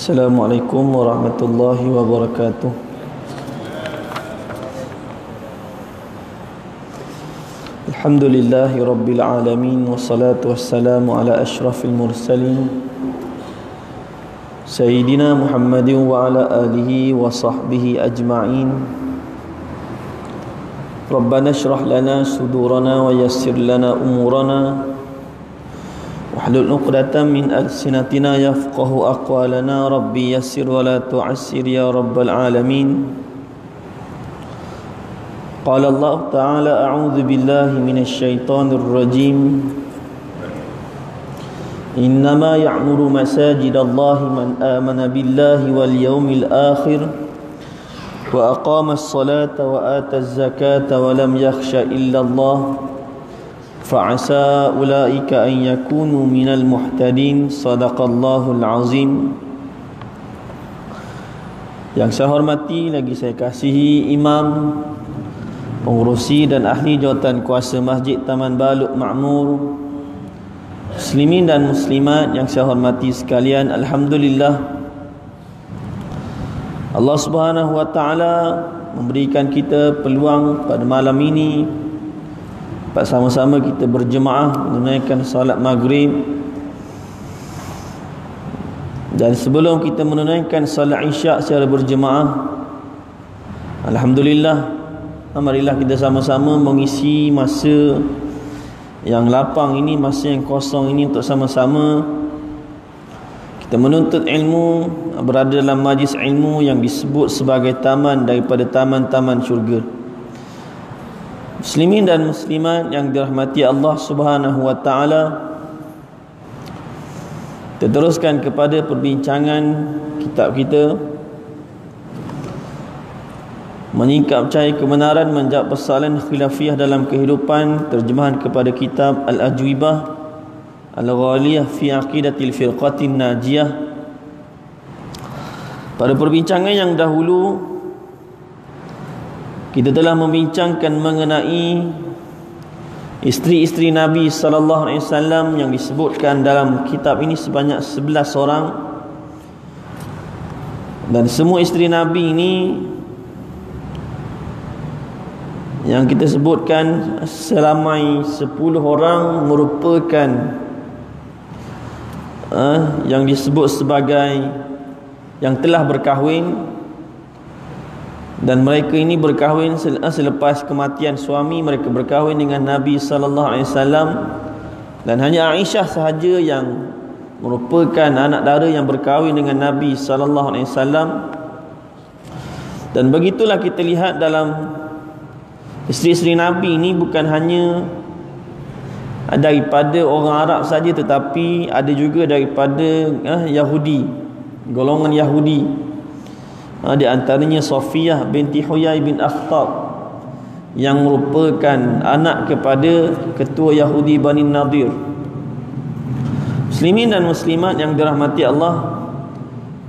Assalamualaikum warahmatullahi wabarakatuh. Alhamdulillahirabbil alamin wassalatu wassalamu ala asyrafil mursalin sayyidina Muhammadin wa ala alihi wa sahbihi ajma'in. Rabbana shrah lana sudurana wa yassir lana umurana واحلل عقدة من ألسنتنا يفقه أقوالنا ربي يسر ولا تعسر يا رب العالمين قال الله تعالى أعوذ بالله من الشيطان الرجيم إنما يعمر مساجد الله من آمن بالله واليوم الآخر وأقام الصلاة وآتى الزكاة ولم يخش إلا الله فعسى أولئك أن يكونوا من المحتدين صدق الله العظيم Yang saya hormati lagi saya kasihi imam pengurusi dan ahli jawatan kuasa Masjid Taman Baluk Makmur Muslimin dan muslimat yang saya hormati sekalian Alhamdulillah Allah Subhanahu wa taala memberikan kita peluang pada malam ini sama-sama kita berjemaah menunaikan salat maghrib dan sebelum kita menunaikan salat isyak secara berjemaah alhamdulillah marilah kita sama-sama mengisi masa yang lapang ini masa yang kosong ini untuk sama-sama kita menuntut ilmu berada dalam majlis ilmu yang disebut sebagai taman daripada taman-taman syurga. Muslimin dan muslimat yang dirahmati Allah Subhanahu wa taala. Teruskan kepada perbincangan kitab kita Menyingkap cahaya kebenaran menjawab persoalan khilafiyah dalam kehidupan terjemahan kepada kitab Al-Ajwibah Al-Ghaliyah fi Aqidatil Firqatin Najiyah Pada perbincangan yang dahulu kita telah membincangkan mengenai isteri-isteri Nabi sallallahu alaihi wasallam yang disebutkan dalam kitab ini sebanyak 11 orang. Dan semua isteri Nabi ini yang kita sebutkan selamai 10 orang merupakan uh, yang disebut sebagai yang telah berkahwin dan mereka ini berkahwin selepas kematian suami mereka berkahwin dengan Nabi sallallahu alaihi wasallam. Dan hanya Aisyah sahaja yang merupakan anak dara yang berkahwin dengan Nabi sallallahu alaihi wasallam. Dan begitulah kita lihat dalam isteri-isteri Nabi ini bukan hanya daripada orang Arab saja tetapi ada juga daripada eh, Yahudi golongan Yahudi ha, di antaranya Safiyah binti Huyai bin Akhtab yang merupakan anak kepada ketua Yahudi Bani Nadir. Muslimin dan muslimat yang dirahmati Allah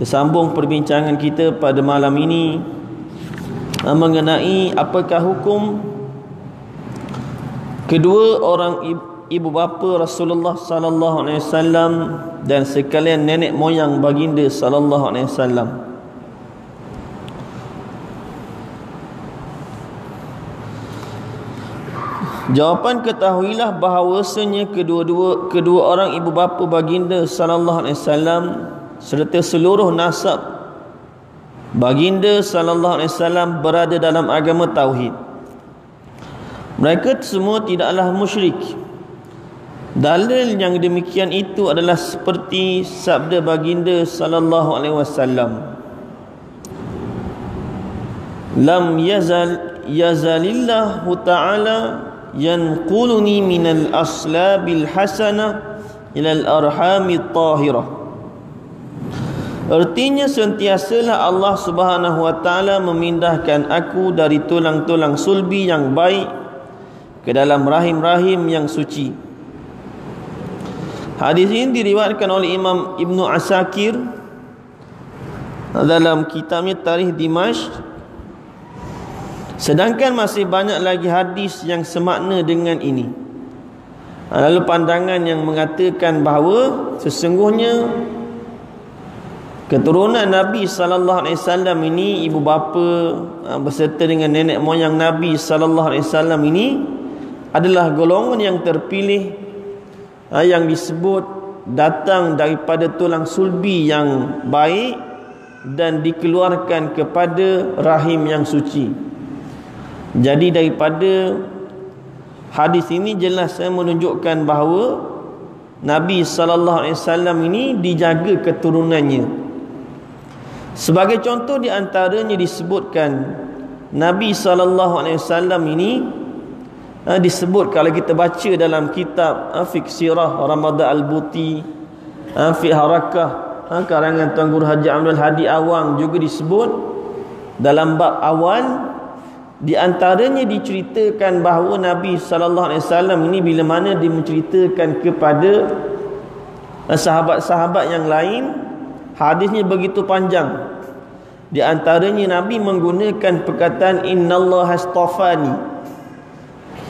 Bersambung perbincangan kita pada malam ini ha, Mengenai apakah hukum Kedua orang ibu bapa Rasulullah sallallahu alaihi wasallam dan sekalian nenek moyang baginda sallallahu alaihi wasallam Jawapan ketahuilah bahawasanya kedua-dua kedua orang ibu bapa baginda sallallahu alaihi wasallam serta seluruh nasab baginda sallallahu alaihi wasallam berada dalam agama tauhid. Mereka semua tidaklah musyrik. Dalil yang demikian itu adalah seperti sabda baginda sallallahu alaihi wasallam. Lam yazal yazalillahu ta'ala yanquluni minal aslabil hasana ilal arhamit tahirah Artinya sentiasalah Allah Subhanahu wa taala memindahkan aku dari tulang-tulang sulbi yang baik ke dalam rahim-rahim yang suci. Hadis ini diriwayatkan oleh Imam Ibnu Asakir dalam kitabnya Tarikh Dimashq Sedangkan masih banyak lagi hadis yang semakna dengan ini. Ha, lalu pandangan yang mengatakan bahawa sesungguhnya keturunan Nabi sallallahu alaihi wasallam ini ibu bapa uh, beserta dengan nenek moyang Nabi sallallahu alaihi wasallam ini adalah golongan yang terpilih uh, yang disebut datang daripada tulang sulbi yang baik dan dikeluarkan kepada rahim yang suci. Jadi daripada hadis ini jelas saya menunjukkan bahawa Nabi sallallahu alaihi wasallam ini dijaga keturunannya. Sebagai contoh di antaranya disebutkan Nabi sallallahu alaihi wasallam ini uh, disebut kalau kita baca dalam kitab uh, Fiqh Sirah Ramadan Al-Buti uh, Fiqh Harakah karangan Tuan Guru Haji Abdul Hadi Awang juga disebut dalam bab awal di antaranya diceritakan bahawa Nabi sallallahu alaihi wasallam ini bila mana dia menceritakan kepada sahabat-sahabat yang lain Hadisnya begitu panjang. Di antaranya Nabi menggunakan perkataan innallaha astafani.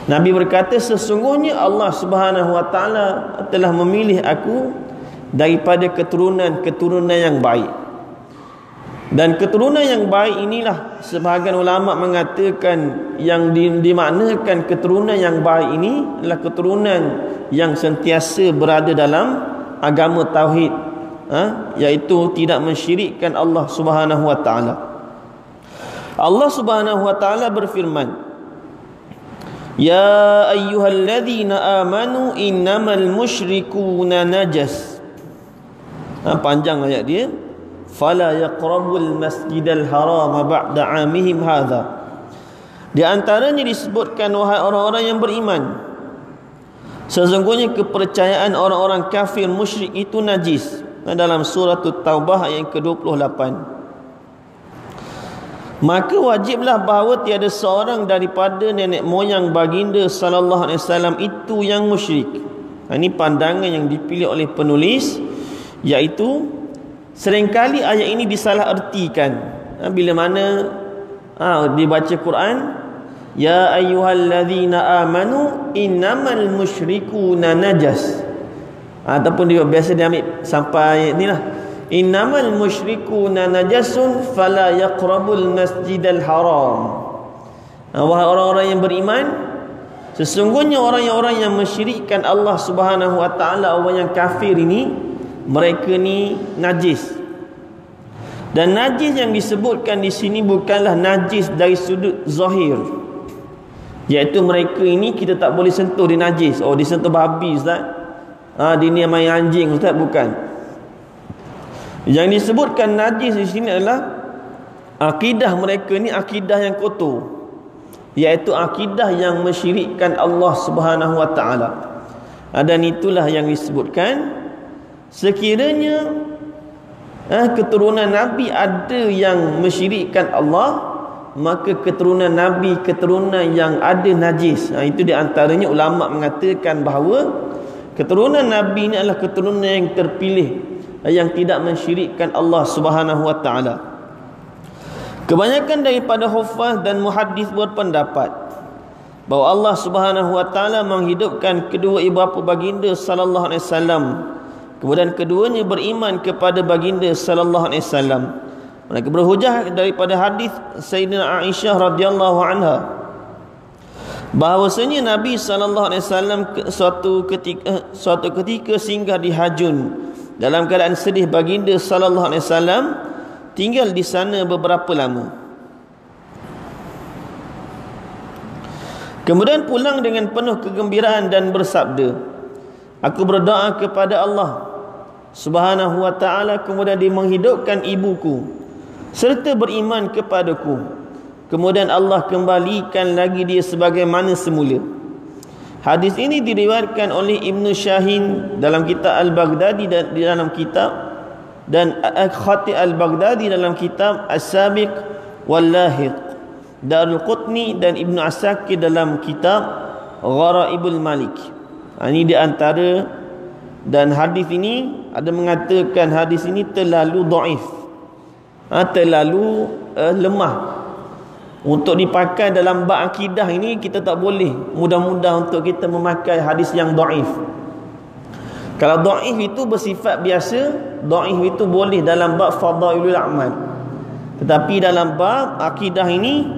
Nabi berkata sesungguhnya Allah Subhanahu wa taala telah memilih aku daripada keturunan-keturunan yang baik. Dan keturunan yang baik inilah sebahagian ulama mengatakan yang dimaknakan keturunan yang baik ini adalah keturunan yang sentiasa berada dalam agama tauhid ha? iaitu tidak mensyirikkan Allah Subhanahu wa taala. Allah Subhanahu wa taala berfirman Ya ayyuhalladzina amanu innamal musyrikuuna najas. Ha, panjang ayat dia. Fala yaqrabul masjidal haram ba'da 'amihim hadha. Di antaranya disebutkan wahai orang-orang yang beriman Sesungguhnya kepercayaan orang-orang kafir musyrik itu najis. Dalam surah Taubah ayat ke-28. Maka wajiblah bahawa tiada seorang daripada nenek moyang baginda sallallahu alaihi wasallam itu yang musyrik. Ini pandangan yang dipilih oleh penulis iaitu seringkali ayat ini disalah ertikan ha, bila mana ha, dibaca Quran ya ayyuhallazina amanu innamal musyrikuna najas. Ataupun dia biasa dia ambil sampai ni lah. Innamal musyrikuna najasun fala yaqrabul masjidal haram. Ha, wahai orang-orang yang beriman sesungguhnya orang-orang yang mensyirikkan Allah Subhanahu wa taala orang yang kafir ini mereka ni najis. Dan najis yang disebutkan di sini bukanlah najis dari sudut zahir. Iaitu mereka ini kita tak boleh sentuh di najis. Oh disentuh babi ustaz. Ha, dia ni main anjing Ustaz bukan. Yang disebutkan najis di sini adalah Akidah mereka ni akidah yang kotor. Iaitu akidah yang mensyirikkan Allah subhanahu wa ta'ala. Dan itulah yang disebutkan Sekiranya eh, Keturunan Nabi ada yang mensyirikkan Allah Maka keturunan Nabi Keturunan yang ada najis ha, Itu di antaranya ulama' mengatakan bahawa Keturunan Nabi ini adalah keturunan yang terpilih yang tidak mensyirikkan Allah Subhanahu wa taala. Kebanyakan daripada hufaz dan muhaddis berpendapat bahawa Allah Subhanahu wa taala menghidupkan kedua ibu bapa baginda sallallahu alaihi wasallam. Kemudian keduanya beriman kepada baginda sallallahu alaihi wasallam. Mereka berhujah daripada hadis Sayyidina Aisyah radhiyallahu anha bahawasanya Nabi sallallahu alaihi wasallam suatu ketika suatu ketika singgah di Hajun dalam keadaan sedih baginda sallallahu alaihi wasallam tinggal di sana beberapa lama kemudian pulang dengan penuh kegembiraan dan bersabda aku berdoa kepada Allah subhanahu wa taala kemudian dia menghidupkan ibuku serta beriman kepadaku Kemudian Allah kembalikan lagi dia sebagaimana semula. Hadis ini diriwayatkan oleh Ibn Shahin dalam kitab Al-Baghdadi dan di dalam kitab dan Al-Khatib Al-Baghdadi dalam kitab As-Sabiq Wal-Lahiq Darul Qutni dan Ibn Asakir dalam kitab Gharaibul Malik. Ha, ini di antara dan hadis ini ada mengatakan hadis ini terlalu dhaif. Ha, terlalu uh, lemah untuk dipakai dalam bab akidah ini kita tak boleh mudah-mudah untuk kita memakai hadis yang daif. kalau dhaif itu bersifat biasa dhaif itu boleh dalam bab fadailul amal tetapi dalam bab akidah ini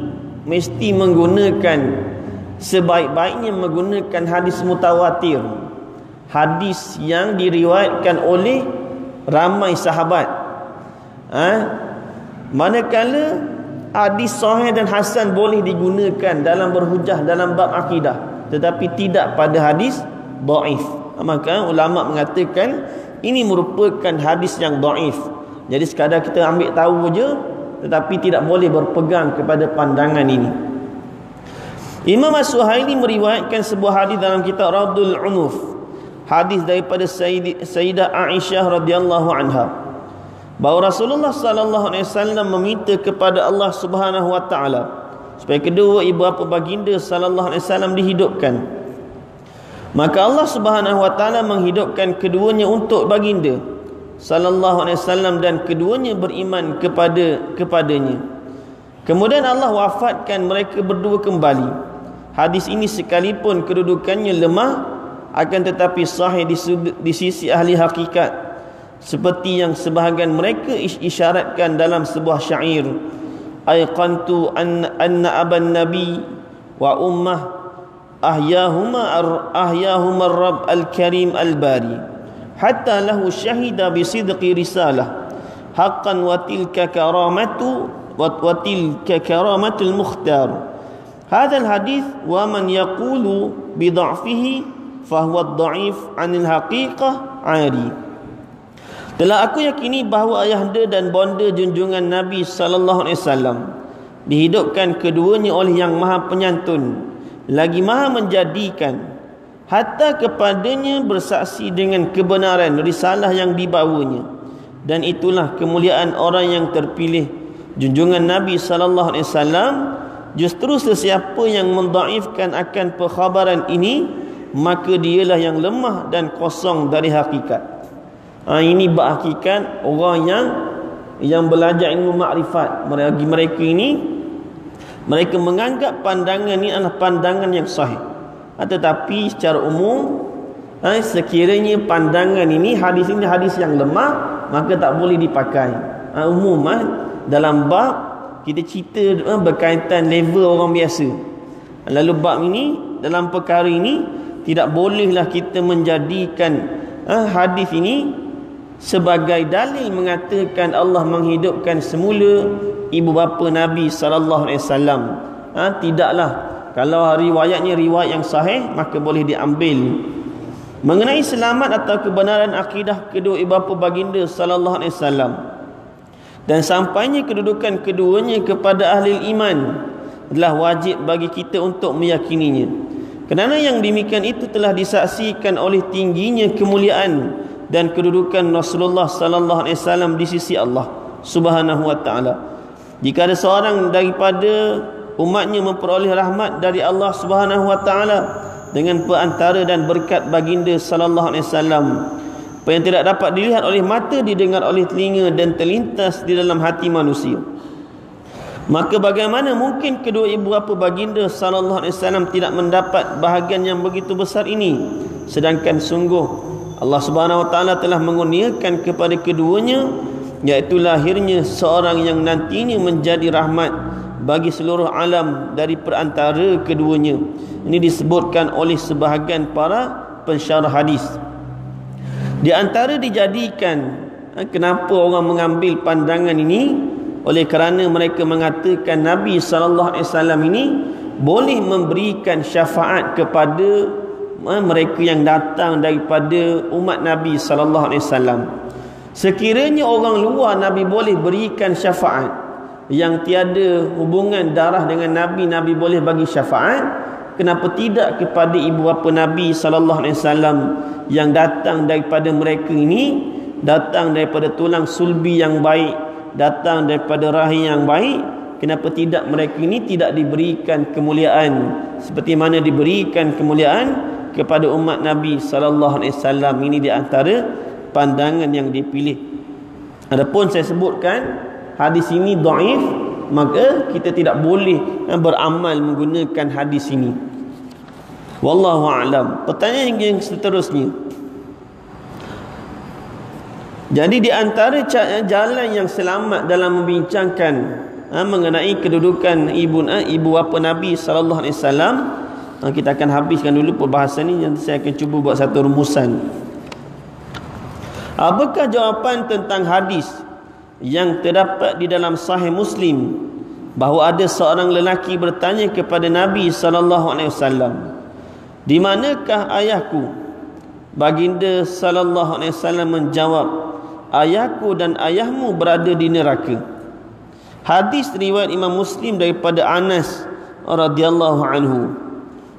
mesti menggunakan sebaik-baiknya menggunakan hadis mutawatir hadis yang diriwayatkan oleh ramai sahabat. Ha? manakala hadis sahih dan hasan boleh digunakan dalam berhujah dalam bab akidah tetapi tidak pada hadis dhaif. Maka ulama mengatakan ini merupakan hadis yang dhaif. Jadi sekadar kita ambil tahu je tetapi tidak boleh berpegang kepada pandangan ini. Imam As-Suhaili meriwayatkan sebuah hadis dalam kitab Radul Unuf hadis daripada Sayyidah Aisyah radhiyallahu anha bahawa Rasulullah sallallahu alaihi wasallam meminta kepada Allah Subhanahu wa taala supaya kedua ibu bapa baginda sallallahu alaihi wasallam dihidupkan. Maka Allah Subhanahu wa taala menghidupkan keduanya untuk baginda sallallahu alaihi wasallam dan keduanya beriman kepada kepadanya. Kemudian Allah wafatkan mereka berdua kembali. Hadis ini sekalipun kedudukannya lemah akan tetapi sahih di, di sisi ahli hakikat seperti yang sebahagian mereka isyaratkan dalam sebuah syair ayqantu an anna aban nabi wa ummah ahyahuma ar, ahyahuma rabb al karim al bari hatta lahu syahida bi sidqi risalah haqqan wa tilka karamatu wa, wa tilka karamatul mukhtar. هذا الحديث ومن يقول بضعفه fahuwa dhaif anil haqiqah ari telah aku yakini bahawa ayahanda dan bonda junjungan Nabi sallallahu alaihi wasallam dihidupkan keduanya oleh yang Maha Penyantun lagi Maha menjadikan hatta kepadanya bersaksi dengan kebenaran risalah yang dibawanya. Dan itulah kemuliaan orang yang terpilih junjungan Nabi sallallahu alaihi wasallam. Justru sesiapa yang mendaifkan akan perkhabaran ini maka dialah yang lemah dan kosong dari hakikat. Ha, ini berhakikat orang yang yang belajar ilmu makrifat. Bagi mereka ini mereka menganggap pandangan ini adalah pandangan yang sahih. Ha, tetapi secara umum ha, sekiranya pandangan ini hadis ini hadis yang lemah maka tak boleh dipakai. Ha, umum ha, dalam bab kita cerita ha, berkaitan level orang biasa. Lalu bab ini dalam perkara ini tidak bolehlah kita menjadikan ha, hadis ini sebagai dalil mengatakan Allah menghidupkan semula ibu bapa Nabi sallallahu alaihi wasallam. Ha tidaklah kalau riwayatnya riwayat yang sahih maka boleh diambil. Mengenai selamat atau kebenaran akidah kedua ibu bapa baginda sallallahu alaihi wasallam dan sampainya kedudukan keduanya kepada ahli iman adalah wajib bagi kita untuk meyakininya. Kerana yang demikian itu telah disaksikan oleh tingginya kemuliaan dan kedudukan Rasulullah sallallahu alaihi wasallam di sisi Allah Subhanahu wa taala. Jika ada seorang daripada umatnya memperoleh rahmat dari Allah Subhanahu wa taala dengan perantara dan berkat baginda sallallahu alaihi wasallam apa yang tidak dapat dilihat oleh mata didengar oleh telinga dan terlintas di dalam hati manusia maka bagaimana mungkin kedua ibu bapa baginda sallallahu alaihi wasallam tidak mendapat bahagian yang begitu besar ini sedangkan sungguh Allah Subhanahu wa taala telah mengurniakan kepada keduanya iaitu lahirnya seorang yang nantinya menjadi rahmat bagi seluruh alam dari perantara keduanya. Ini disebutkan oleh sebahagian para pensyarah hadis. Di antara dijadikan ha, kenapa orang mengambil pandangan ini oleh kerana mereka mengatakan Nabi sallallahu alaihi wasallam ini boleh memberikan syafaat kepada mereka yang datang daripada umat Nabi sallallahu alaihi wasallam. Sekiranya orang luar Nabi boleh berikan syafaat yang tiada hubungan darah dengan Nabi, Nabi boleh bagi syafaat. Kenapa tidak kepada ibu bapa Nabi sallallahu alaihi wasallam yang datang daripada mereka ini, datang daripada tulang sulbi yang baik, datang daripada rahim yang baik, kenapa tidak mereka ini tidak diberikan kemuliaan seperti mana diberikan kemuliaan kepada umat Nabi sallallahu alaihi wasallam ini di antara pandangan yang dipilih. Adapun saya sebutkan hadis ini dhaif maka kita tidak boleh eh, beramal menggunakan hadis ini. Wallahu a'lam. Pertanyaan yang seterusnya. Jadi di antara jalan yang selamat dalam membincangkan ha, mengenai kedudukan ibu ha, ibu bapa Nabi sallallahu alaihi wasallam kita akan habiskan dulu perbahasan ini nanti saya akan cuba buat satu rumusan. Apakah jawapan tentang hadis yang terdapat di dalam sahih Muslim bahawa ada seorang lelaki bertanya kepada Nabi sallallahu alaihi wasallam di manakah ayahku baginda sallallahu alaihi wasallam menjawab ayahku dan ayahmu berada di neraka. Hadis riwayat Imam Muslim daripada Anas radhiyallahu anhu.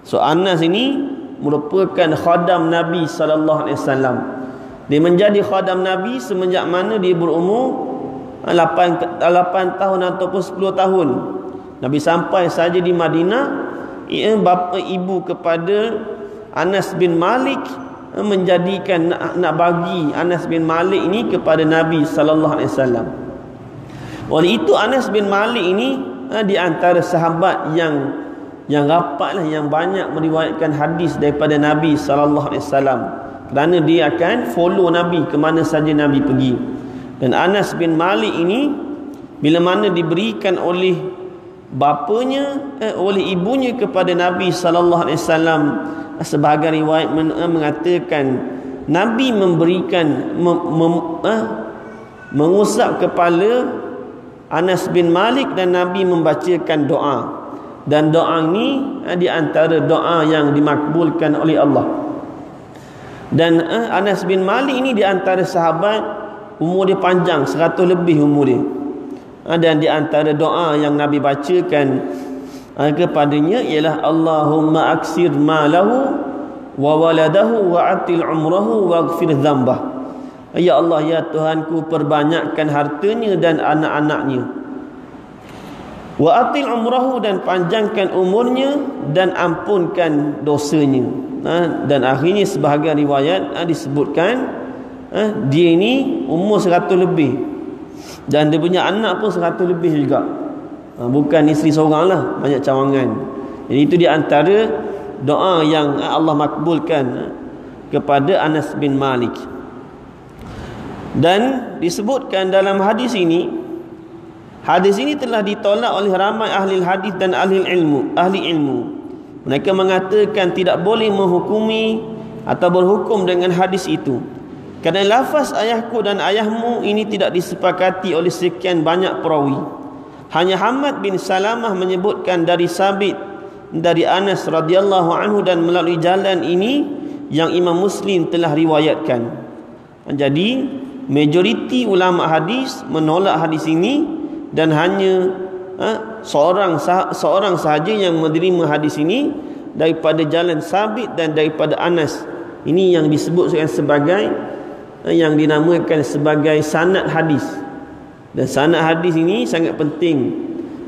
So Anas ini merupakan khadam Nabi sallallahu alaihi wasallam. Dia menjadi khadam Nabi semenjak mana dia berumur 8 8 tahun ataupun 10 tahun. Nabi sampai saja di Madinah, ia bapa ibu kepada Anas bin Malik menjadikan nak, nak bagi Anas bin Malik ini kepada Nabi sallallahu alaihi wasallam. Oleh itu Anas bin Malik ini ha, di antara sahabat yang yang rapatlah yang banyak meriwayatkan hadis daripada Nabi sallallahu alaihi wasallam. Kerana dia akan follow Nabi ke mana saja Nabi pergi. Dan Anas bin Malik ini bila mana diberikan oleh bapanya eh, oleh ibunya kepada Nabi sallallahu alaihi wasallam sebahagian riwayat eh, mengatakan Nabi memberikan mem, mem, eh, mengusap kepala Anas bin Malik dan Nabi membacakan doa. Dan doa ini eh, di antara doa yang dimakbulkan oleh Allah. Dan eh, Anas bin Malik ini di antara sahabat umur dia panjang 100 lebih umur dia dan di antara doa yang Nabi bacakan eh, kepadanya ialah Allahumma aksir malahu wa waladahu wa atil umrahu wa gfir dhambah ya Allah ya Tuhanku perbanyakkan hartanya dan anak-anaknya. Wa atil umrahu dan panjangkan umurnya dan ampunkan dosanya. Ha, dan akhirnya sebahagian riwayat ha, disebutkan ha, dia ini umur 100 lebih dan dia punya anak pun 100 lebih juga. Ha, bukan isteri seorang lah banyak cawangan. Jadi itu di antara doa yang Allah makbulkan kepada Anas bin Malik. Dan disebutkan dalam hadis ini hadis ini telah ditolak oleh ramai ahli hadis dan ahli ilmu ahli ilmu. Mereka mengatakan tidak boleh menghukumi atau berhukum dengan hadis itu kerana lafaz ayahku dan ayahmu ini tidak disepakati oleh sekian banyak perawi hanya Hamad bin Salamah menyebutkan dari Sabit dari Anas radhiyallahu anhu dan melalui jalan ini yang Imam Muslim telah riwayatkan. Jadi majoriti ulama hadis menolak hadis ini dan hanya ha, seorang seorang sahaja yang menerima hadis ini daripada jalan Sabit dan daripada Anas. Ini yang disebut sebagai yang dinamakan sebagai sanad hadis. Dan sanad hadis ini sangat penting.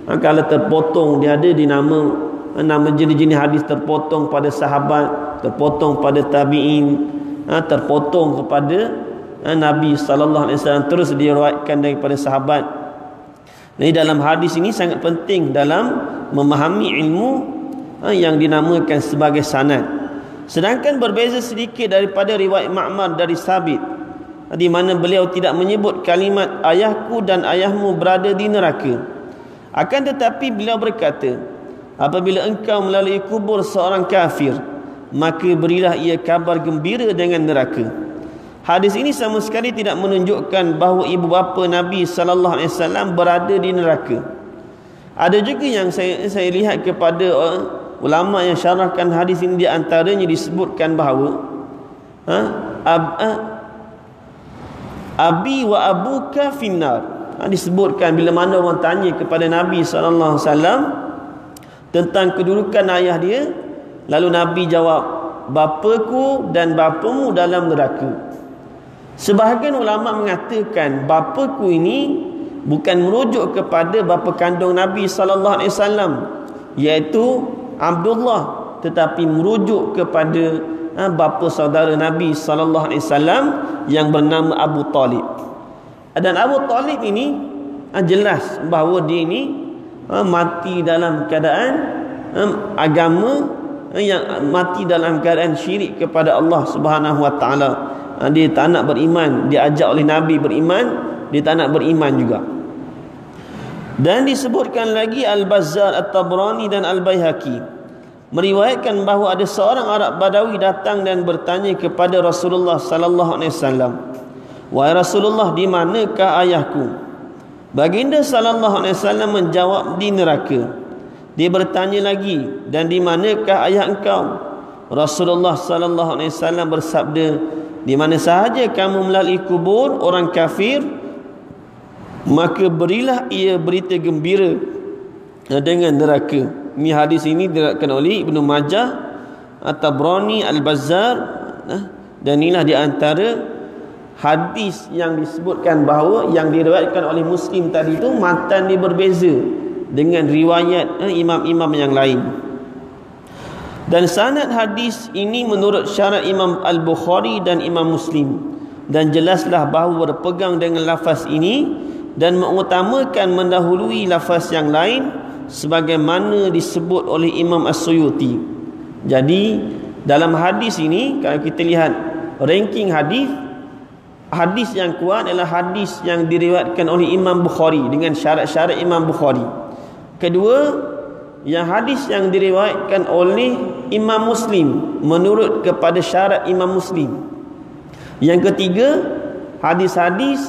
Ha, kalau terpotong dia ada dinama nama jenis-jenis hadis terpotong pada sahabat, terpotong pada tabi'in, ha, terpotong kepada ha, Nabi sallallahu alaihi wasallam terus diriwayatkan daripada sahabat. Jadi dalam hadis ini sangat penting dalam memahami ilmu ha, yang dinamakan sebagai sanad. Sedangkan berbeza sedikit daripada riwayat Ma'mar dari Sabit di mana beliau tidak menyebut kalimat ayahku dan ayahmu berada di neraka. Akan tetapi beliau berkata, Apabila engkau melalui kubur seorang kafir Maka berilah ia kabar gembira dengan neraka Hadis ini sama sekali tidak menunjukkan bahawa ibu bapa Nabi sallallahu alaihi wasallam berada di neraka. Ada juga yang saya saya lihat kepada uh, ulama yang syarahkan hadis ini di antaranya disebutkan bahawa ha, ab, uh, abi wa abuka finnar. Ha, disebutkan bila mana orang tanya kepada Nabi wasallam tentang kedudukan ayah dia lalu nabi jawab bapaku dan bapamu dalam neraka sebahagian ulama mengatakan bapaku ini bukan merujuk kepada bapa kandung nabi sallallahu alaihi wasallam iaitu Abdullah tetapi merujuk kepada ha, bapa saudara nabi sallallahu alaihi wasallam yang bernama Abu Talib. Dan Abu Talib ini ha, jelas bahawa dia ini ha, mati dalam keadaan ha, agama ha, yang mati dalam keadaan syirik kepada Allah Subhanahu wa taala. Eh, dia tak nak beriman. Dia ajak oleh nabi beriman dia tak nak beriman juga. Dan disebutkan lagi Al-Bazzar At-Tabrani dan Al-Baihaqi meriwayatkan bahawa ada seorang Arab Badawi datang dan bertanya kepada Rasulullah sallallahu alaihi wasallam Wahai Rasulullah di manakah ayahku Baginda sallallahu alaihi wasallam menjawab di neraka. Dia bertanya lagi, dan di manakah ayah engkau? Rasulullah sallallahu alaihi wasallam bersabda, di mana sahaja kamu melalui kubur orang kafir, maka berilah ia berita gembira dengan neraka. Ini hadis ini diriwayatkan oleh Ibnu Majah, At-Tabrani, Al-Bazzar eh, dan inilah di antara hadis yang disebutkan bahawa yang diriwayatkan oleh muslim tadi itu matan dia berbeza dengan riwayat eh, imam-imam yang lain. Dan sanad hadis ini menurut syarat imam al-bukhari dan imam muslim. Dan jelaslah bahawa berpegang dengan lafaz ini dan mengutamakan mendahului lafaz yang lain sebagaimana disebut oleh imam as-suyuti jadi dalam hadis ini kalau kita lihat ranking hadis hadis yang kuat adalah hadis yang diriwayatkan oleh Imam Bukhari dengan syarat-syarat Imam Bukhari. Kedua, yang hadis yang diriwayatkan oleh Imam Muslim menurut kepada syarat Imam Muslim. Yang ketiga, hadis-hadis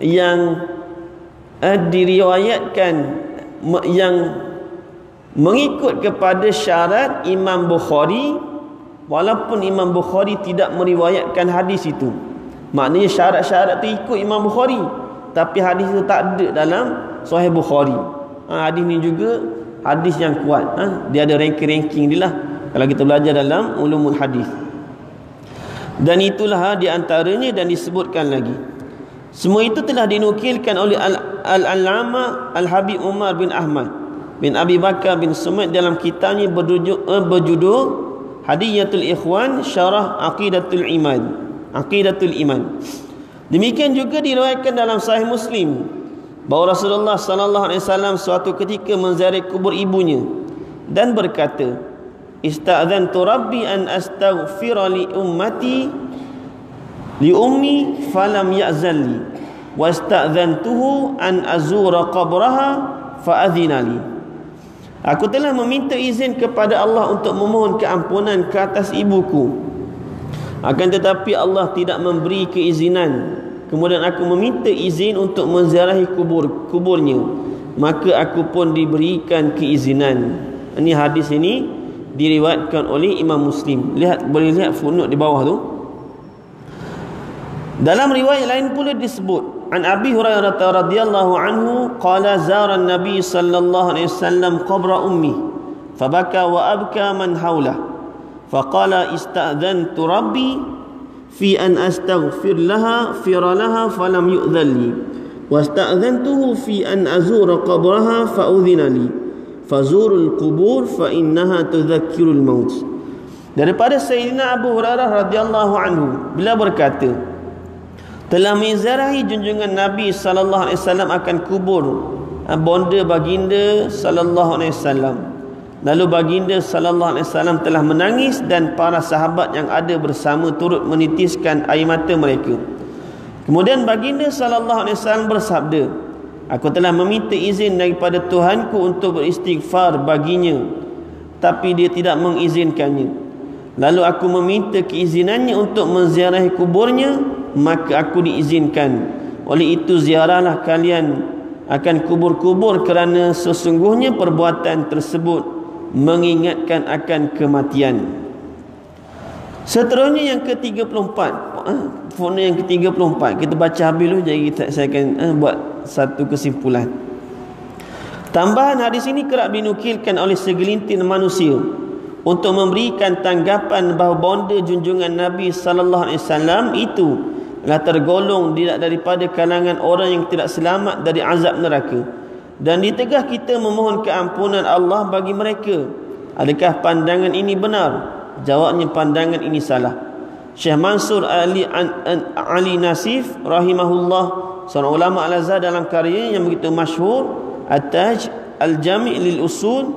yang uh, diriwayatkan yang mengikut kepada syarat Imam Bukhari walaupun Imam Bukhari tidak meriwayatkan hadis itu. Maknanya syarat-syarat tu ikut Imam Bukhari. Tapi hadis itu tak ada dalam Sahih Bukhari. Ha, hadis ni juga hadis yang kuat. Ha, dia ada ranking-ranking dia lah. Kalau kita belajar dalam ulumul hadis. Dan itulah ha, di antaranya dan disebutkan lagi. Semua itu telah dinukilkan oleh Al-Alama Al-Habib Umar bin Ahmad bin Abi Bakar bin Sumait dalam kitabnya berjudul, uh, berjudul Hadiyatul Ikhwan Syarah Aqidatul Iman. Aqidatul iman. Demikian juga diriwayatkan dalam sahih muslim bahawa Rasulullah sallallahu alaihi wasallam suatu ketika menziarah kubur ibunya dan berkata istadzantu rabbi an astaghfira li ummati li ummi falam ya'zalli wastadzantuhu an azura qabraha fa adhinali Aku telah meminta izin kepada Allah untuk memohon keampunan ke atas ibuku. Akan tetapi Allah tidak memberi keizinan. Kemudian aku meminta izin untuk menziarahi kubur kuburnya. Maka aku pun diberikan keizinan. Ini hadis ini diriwayatkan oleh Imam Muslim. Lihat boleh lihat footnote di bawah tu dalam riwayat lain pula disebut An Abi Hurairah radhiyallahu anhu qala zara an-nabi sallallahu alaihi wasallam qabra ummi fabaka wa abka man haula faqala ista'dhantu rabbi fi an astaghfir laha fira laha falam yu'dhalli an في أن أزور قبرها al لي fa القبور فإنها تذكر maut daripada Sayyidina Abu Hurairah radhiyallahu anhu beliau berkata telah menziarahi junjungan Nabi sallallahu alaihi wasallam akan kubur bonda baginda sallallahu alaihi wasallam Lalu baginda sallallahu alaihi wasallam telah menangis dan para sahabat yang ada bersama turut menitiskan air mata mereka. Kemudian baginda sallallahu alaihi wasallam bersabda, Aku telah meminta izin daripada Tuhanku untuk beristighfar baginya, tapi dia tidak mengizinkannya. Lalu aku meminta keizinannya untuk menziarahi kuburnya, maka aku diizinkan. Oleh itu ziarahlah kalian akan kubur-kubur kerana sesungguhnya perbuatan tersebut mengingatkan akan kematian. Seterusnya yang ke-34, fona yang ke-34 kita baca habis dulu jadi saya akan eh, buat satu kesimpulan. Tambahan hadis ini kerap dinukilkan oleh segelintir manusia untuk memberikan tanggapan bahawa bonda junjungan Nabi sallallahu alaihi wasallam itu adalah tergolong tidak daripada kalangan orang yang tidak selamat dari azab neraka. Dan di tengah kita memohon keampunan Allah bagi mereka. Adakah pandangan ini benar? Jawabnya pandangan ini salah. Syekh Mansur Ali An, An, Ali Nasif rahimahullah seorang ulama Al-Azhar dalam karya yang begitu masyhur At-Taj Al-Jami' lil Usul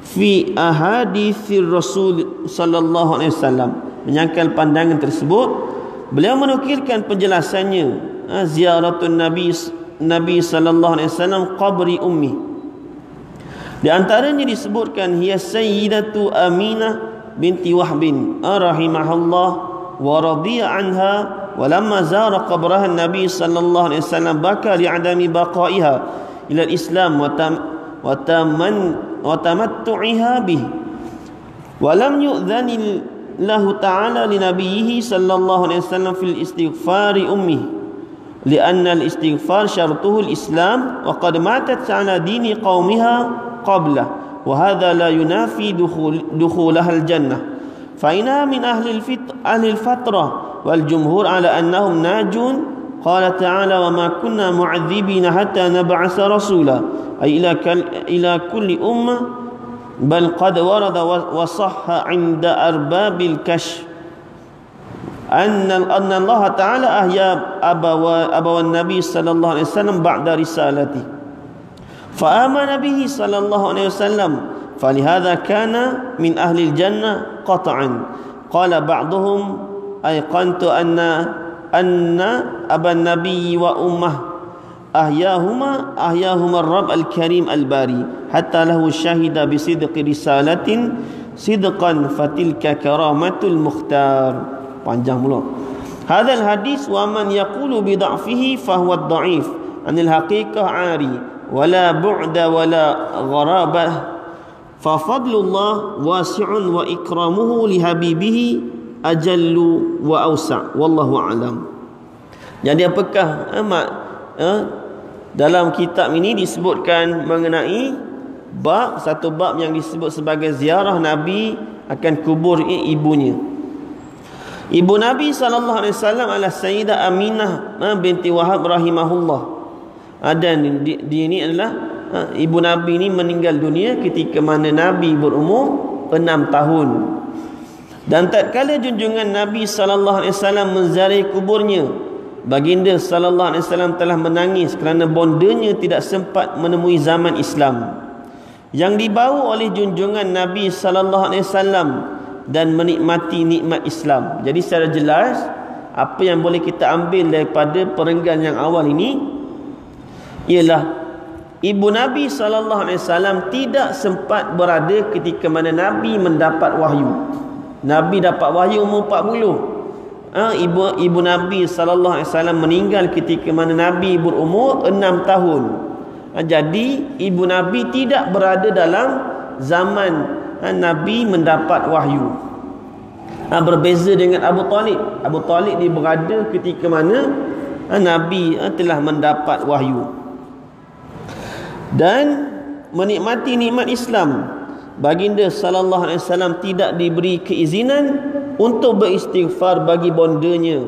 fi ahadithir rasul sallallahu alaihi wasallam. Menyangkal pandangan tersebut beliau menukilkan penjelasannya ha, ziaratun nabi nabi sallallahu alaihi wasallam qabri ummi di antaranya disebutkan hiya sayyidatu aminah binti wahbin rahimahullah wa radiya anha ولما زار قبرها النبي صلى الله عليه وسلم بكى لعدم بقائها إلى الإسلام وتم وتمن وتمتعها به ولم يؤذن له تعالى لنبيه صلى الله عليه وسلم في الاستغفار أمه لأن الاستغفار شرطه الإسلام وقد ماتت على دين قومها قبله وهذا لا ينافي دخول دخولها الجنة. فإنها من أهل, أهل الفترة والجمهور على أنهم ناجون قال تعالى وما كنا معذبين حتى نبعث رسولا أي إلى كل أمة بل قد ورد وصح عند أرباب الكشف أن أن الله تعالى أحيا أبا أبا النبي صلى الله عليه وسلم بعد رسالته فآمن به صلى الله عليه وسلم فلهذا كان من أهل الجنة قطعا قال بعضهم أيقنت أن أن أبا النبي وأمه ahyahuma ahyahuma rabb al-karim al-bari hatta lahu syahida bi sidqi risalatin sidqan fatilka karamatul mukhtar panjang mula هذا الحديث ومن يقول بضعفه فهو الضعيف. عن الحقيقة عاري. ولا بعد ولا غرابة. ففضل الله واسع وإكرامه لحبيبه أجل وأوسع. والله أعلم. يعني apakah eh, mak, eh, dalam kitab ini disebutkan mengenai bab satu bab yang disebut sebagai ziarah nabi akan kubur ibunya. Ibu nabi sallallahu alaihi wasallam adalah sayyidah aminah eh, binti wahab rahimahullah. Ada ah, di, di ini adalah eh, ibu nabi ini meninggal dunia ketika mana nabi berumur 6 tahun. Dan tatkala junjungan Nabi sallallahu alaihi wasallam menziarahi kuburnya, baginda sallallahu alaihi wasallam telah menangis kerana bondanya tidak sempat menemui zaman Islam. Yang dibawa oleh junjungan Nabi sallallahu alaihi wasallam dan menikmati nikmat Islam. Jadi secara jelas apa yang boleh kita ambil daripada perenggan yang awal ini ialah ibu Nabi sallallahu alaihi wasallam tidak sempat berada ketika mana Nabi mendapat wahyu. Nabi dapat wahyu umur 40. Ha, ibu ibu Nabi sallallahu alaihi wasallam meninggal ketika mana Nabi berumur 6 tahun. Ha, jadi ibu Nabi tidak berada dalam zaman ha, Nabi mendapat wahyu. Ha, berbeza dengan Abu Talib. Abu Talib dia berada ketika mana ha, Nabi ha, telah mendapat wahyu. Dan menikmati nikmat Islam baginda sallallahu alaihi wasallam tidak diberi keizinan untuk beristighfar bagi bondanya.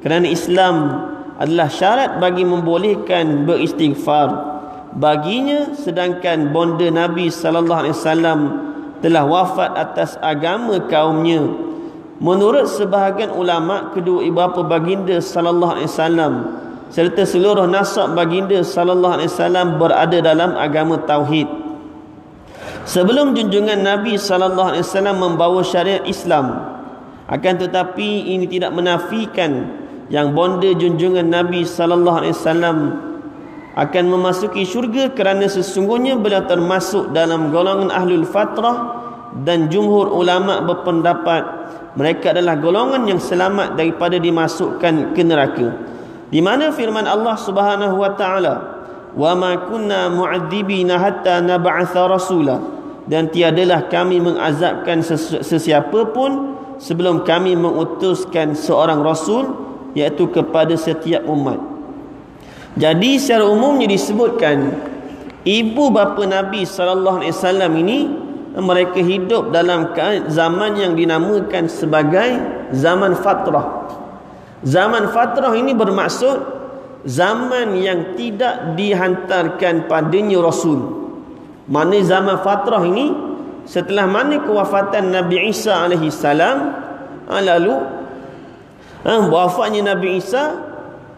Kerana Islam adalah syarat bagi membolehkan beristighfar baginya sedangkan bonda Nabi sallallahu alaihi wasallam telah wafat atas agama kaumnya. Menurut sebahagian ulama kedua ibu bapa baginda sallallahu alaihi wasallam serta seluruh nasab baginda sallallahu alaihi wasallam berada dalam agama tauhid Sebelum junjungan Nabi sallallahu alaihi wasallam membawa syariat Islam akan tetapi ini tidak menafikan yang bonda junjungan Nabi sallallahu alaihi wasallam akan memasuki syurga kerana sesungguhnya beliau termasuk dalam golongan ahlul fatrah dan jumhur ulama berpendapat mereka adalah golongan yang selamat daripada dimasukkan ke neraka. Di mana firman Allah Subhanahu wa taala wa ma kunna mu'adzibina hatta nab'atha rasula. Dan tiadalah kami mengazabkan sesiapa pun sebelum kami mengutuskan seorang rasul iaitu kepada setiap umat. Jadi secara umumnya disebutkan ibu bapa Nabi sallallahu alaihi wasallam ini mereka hidup dalam zaman yang dinamakan sebagai zaman fatrah. Zaman fatrah ini bermaksud zaman yang tidak dihantarkan padanya Rasul. Mana zaman fatrah ini setelah mana kewafatan Nabi Isa alaihi salam ha, lalu ha, wafatnya Nabi Isa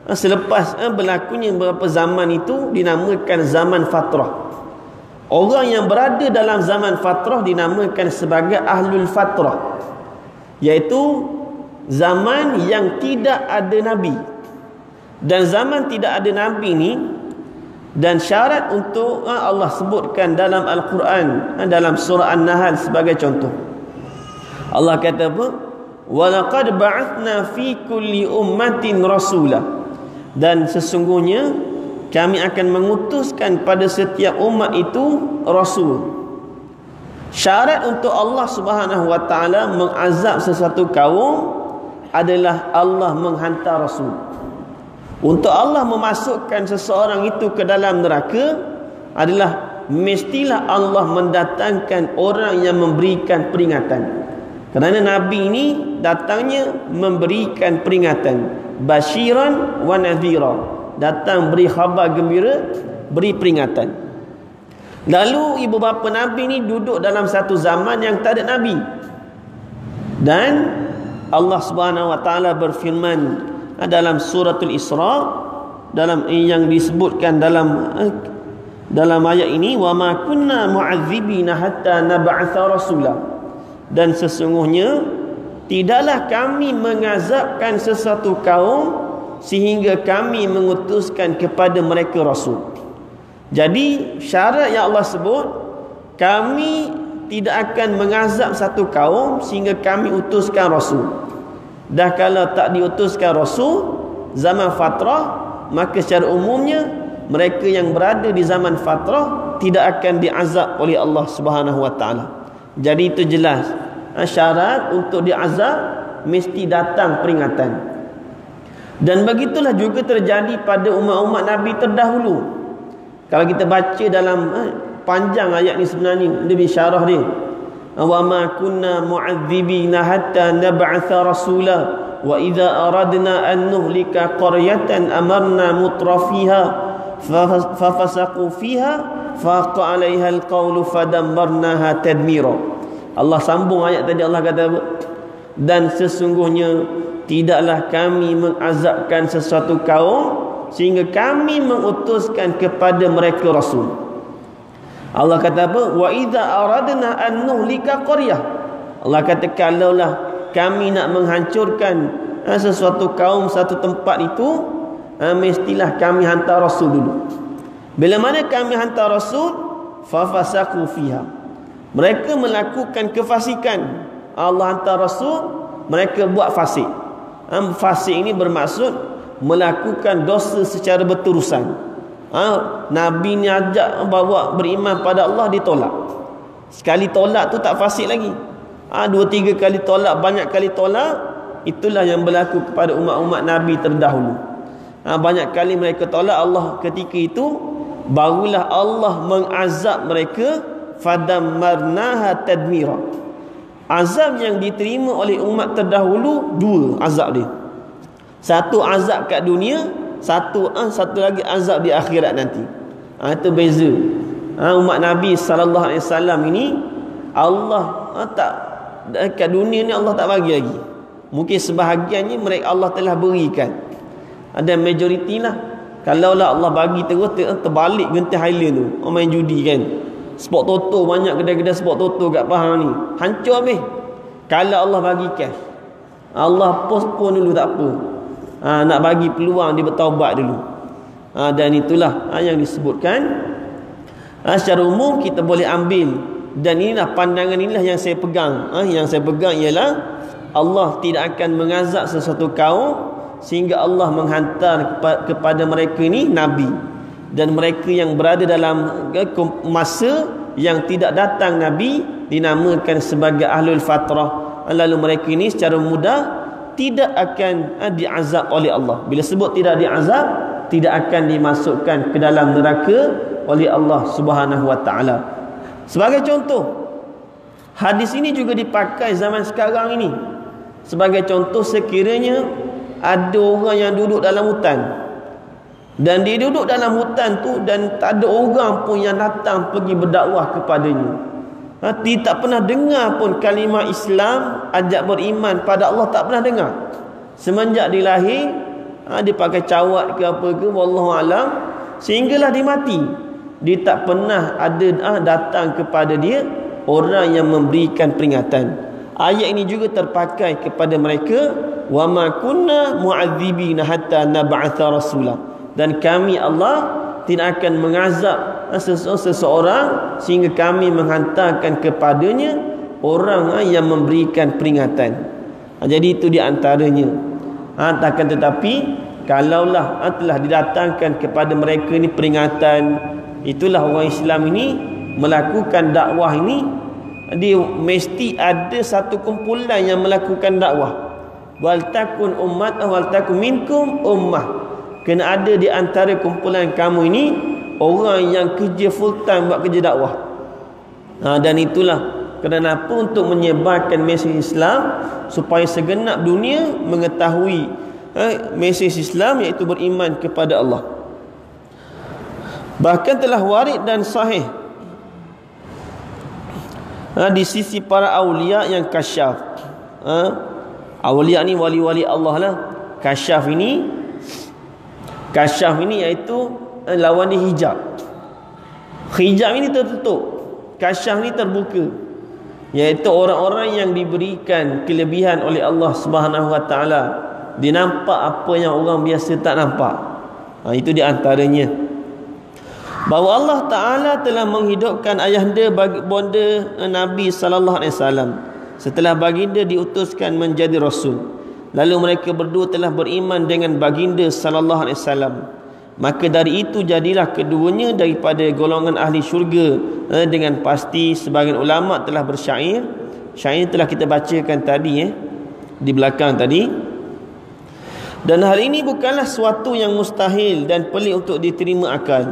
ha, selepas ha, berlakunya beberapa zaman itu dinamakan zaman fatrah. Orang yang berada dalam zaman fatrah dinamakan sebagai ahlul fatrah. Iaitu zaman yang tidak ada nabi. Dan zaman tidak ada nabi ni dan syarat untuk ha, Allah sebutkan dalam al-Quran ha, dalam surah An-Nahl sebagai contoh. Allah kata apa? Walaqad ba'athna fi kulli ummatin rasula. Dan sesungguhnya kami akan mengutuskan pada setiap umat itu rasul syarat untuk Allah Subhanahu wa taala mengazab sesuatu kaum adalah Allah menghantar rasul untuk Allah memasukkan seseorang itu ke dalam neraka adalah mestilah Allah mendatangkan orang yang memberikan peringatan. Kerana nabi ini datangnya memberikan peringatan. Basyiran wa nadhira. Datang beri khabar gembira beri peringatan. Lalu ibu bapa nabi ni duduk dalam satu zaman yang tak ada nabi. Dan Allah Subhanahu wa taala berfirman dalam suratul Isra dalam yang disebutkan dalam ah, dalam ayat ini wa ma kunna mu'adzibina hatta nab'atha rasula dan sesungguhnya tidaklah kami mengazabkan sesuatu kaum sehingga kami mengutuskan kepada mereka rasul. Jadi syarat yang Allah sebut kami tidak akan mengazab satu kaum sehingga kami utuskan rasul. Dah kalau tak diutuskan rasul zaman fatrah maka secara umumnya mereka yang berada di zaman fatrah tidak akan diazab oleh Allah Subhanahu wa taala. Jadi itu jelas ha, syarat untuk diazab mesti datang peringatan. Dan begitulah juga terjadi pada umat-umat Nabi terdahulu. Kalau kita baca dalam eh, panjang ayat ni sebenarnya lebih syarah dia. Wa ma kunna mu'adzibina hatta nab'atha rasula. Wa idza aradna an nuhlika qaryatan amarna mutrafiha fa fasaqu fiha faqa 'alayha al-qawlu fadammarnaha tadmira. Allah sambung ayat tadi Allah kata dan sesungguhnya tidaklah kami mengazabkan sesuatu kaum sehingga kami mengutuskan kepada mereka rasul Allah kata apa? Wa idza aradna an nuhlika qaryah. Allah kata kalaulah kami nak menghancurkan ha, sesuatu kaum satu tempat itu ha, mestilah kami hantar rasul dulu. Bila mana kami hantar rasul fa fasaku fiha. Mereka melakukan kefasikan. Allah hantar rasul mereka buat fasik. Ha, fasik ini bermaksud melakukan dosa secara berterusan ha, Nabi ni ajak bawa beriman pada Allah ditolak sekali tolak tu tak fasik lagi. Ha, dua tiga kali tolak banyak kali tolak itulah yang berlaku kepada umat-umat Nabi terdahulu. Ha, banyak kali mereka tolak Allah ketika itu barulah Allah mengazab mereka fadam marnaha tadmira. Azab yang diterima oleh umat terdahulu dua azab dia. Satu azab kat dunia satu ah satu lagi azab di akhirat nanti ah itu beza ah umat nabi sallallahu alaihi wasallam ini Allah ah, tak kat dunia ni Allah tak bagi lagi mungkin sebahagiannya mereka Allah telah berikan ada majoriti lah kalau lah Allah bagi terus terbalik genting highland tu orang main judi kan Spot toto banyak kedai-kedai spot toto kat Pahang ni. Hancur habis. Kalau Allah bagi cash. Allah postpone dulu tak apa. Ha, nak bagi peluang dia bertaubat dulu. Ha, dan itulah ha, yang disebutkan. Ha, secara umum kita boleh ambil. Dan inilah pandangan inilah yang saya pegang. Ha, yang saya pegang ialah. Allah tidak akan mengazab sesuatu kaum. Sehingga Allah menghantar kepada mereka ini Nabi dan mereka yang berada dalam masa yang tidak datang Nabi dinamakan sebagai ahlul fatrah lalu mereka ini secara mudah tidak akan eh, diazab oleh Allah. Bila sebut tidak diazab tidak akan dimasukkan ke dalam neraka oleh Allah Subhanahu wa taala. Sebagai contoh hadis ini juga dipakai zaman sekarang ini. Sebagai contoh sekiranya ada orang yang duduk dalam hutan. Dan dia duduk dalam hutan tu dan tak ada orang pun yang datang pergi berdakwah kepadanya. Ha, dia tak pernah dengar pun kalimah Islam ajak beriman pada Allah tak pernah dengar. Semenjak dia lahir, ha, dia pakai cawat ke apa ke wallahu alam sehinggalah dia mati. dia tak pernah ada ah, datang kepada dia orang yang memberikan peringatan ayat ini juga terpakai kepada mereka wa ma kunna mu'adzibina hatta nab'atha rasula dan kami Allah tidak akan mengazab seseorang sehingga kami menghantarkan kepadanya orang ah, yang memberikan peringatan. Ah, jadi itu di antaranya. Ha, takkan tetapi kalaulah telah didatangkan kepada mereka ini peringatan itulah orang Islam ini melakukan dakwah ini dia mesti ada satu kumpulan yang melakukan dakwah wal takun ummat wal takun minkum ummah kena ada di antara kumpulan kamu ini orang yang kerja full time buat kerja dakwah. Ha, dan itulah kenapa untuk menyebarkan mesej Islam supaya segenap dunia mengetahui ha, mesej Islam iaitu beriman kepada Allah. Bahkan telah warid dan sahih. Ha, di sisi para awliya yang kasyaf. Ha, awliya ni wali-wali Allah lah kasyaf ini Kasyaf ini iaitu eh, lawan dia hijab. Hijab ini tertutup. Kasyaf ini terbuka. Iaitu orang-orang yang diberikan kelebihan oleh Allah Subhanahu Wa Taala. Dia nampak apa yang orang biasa tak nampak. Ha, itu di antaranya. Bahawa Allah Taala telah menghidupkan ayahanda bagi bonda eh, Nabi sallallahu alaihi wasallam setelah baginda diutuskan menjadi rasul. Lalu mereka berdua telah beriman dengan baginda sallallahu alaihi wasallam. Maka dari itu jadilah keduanya daripada golongan ahli syurga eh, dengan pasti sebagian ulama telah bersyair. Syair telah kita bacakan tadi eh di belakang tadi. Dan hal ini bukanlah suatu yang mustahil dan pelik untuk diterima akal.